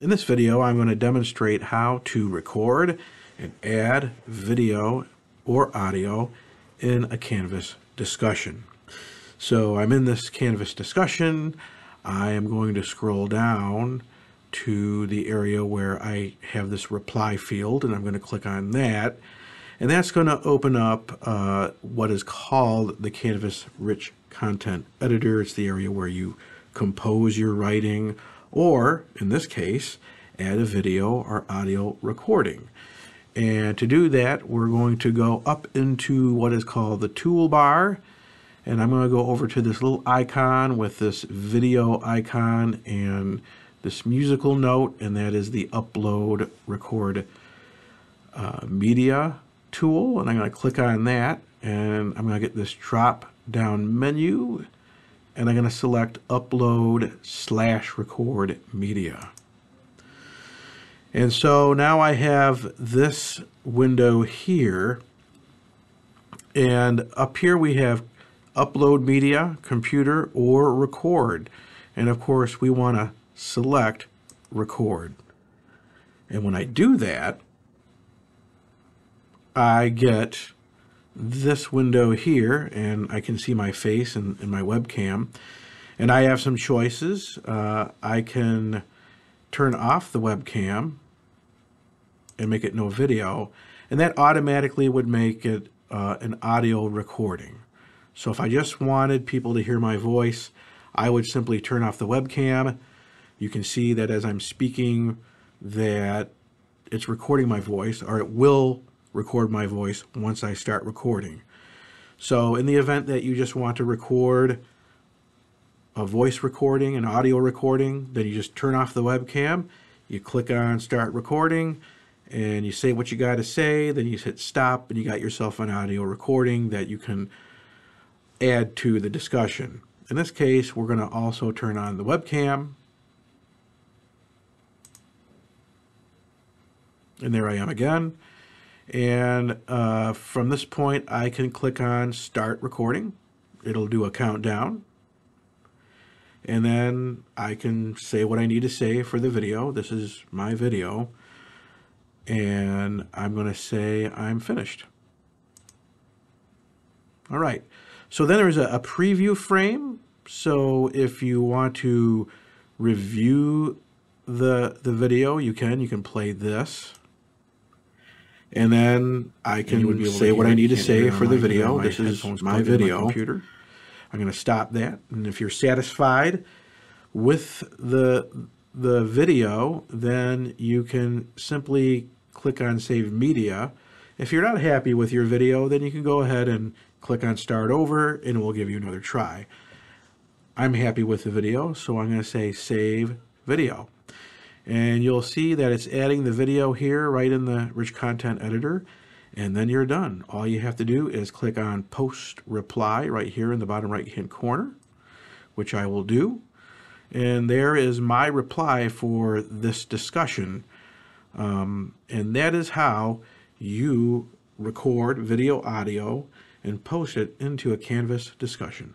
In this video, I'm going to demonstrate how to record and add video or audio in a Canvas discussion. So I'm in this Canvas discussion. I am going to scroll down to the area where I have this reply field, and I'm going to click on that. And that's going to open up uh, what is called the Canvas Rich Content Editor. It's the area where you compose your writing or in this case, add a video or audio recording. And to do that, we're going to go up into what is called the toolbar. And I'm going to go over to this little icon with this video icon and this musical note, and that is the upload record uh, media tool. And I'm going to click on that, and I'm going to get this drop down menu and I'm going to select upload slash record media. And so now I have this window here and up here we have upload media, computer, or record. And of course we want to select record. And when I do that, I get this window here and I can see my face and, and my webcam and I have some choices. Uh, I can turn off the webcam and make it no video and that automatically would make it uh, an audio recording. So if I just wanted people to hear my voice, I would simply turn off the webcam. You can see that as I'm speaking that it's recording my voice or it will record my voice once I start recording. So in the event that you just want to record a voice recording, an audio recording, then you just turn off the webcam, you click on start recording, and you say what you got to say, then you hit stop, and you got yourself an audio recording that you can add to the discussion. In this case, we're going to also turn on the webcam. And there I am again. And uh, from this point, I can click on Start Recording. It'll do a countdown. And then I can say what I need to say for the video. This is my video. And I'm going to say I'm finished. All right. So then there's a, a preview frame. So if you want to review the the video, you can. You can play this and then I can say what I need to say for the video. This is my video. My computer. I'm going to stop that. And if you're satisfied with the the video, then you can simply click on Save Media. If you're not happy with your video, then you can go ahead and click on Start Over, and we'll give you another try. I'm happy with the video, so I'm going to say Save Video and you'll see that it's adding the video here right in the rich content editor and then you're done. All you have to do is click on post reply right here in the bottom right hand corner which I will do. And there is my reply for this discussion. Um, and that is how you record video audio and post it into a Canvas discussion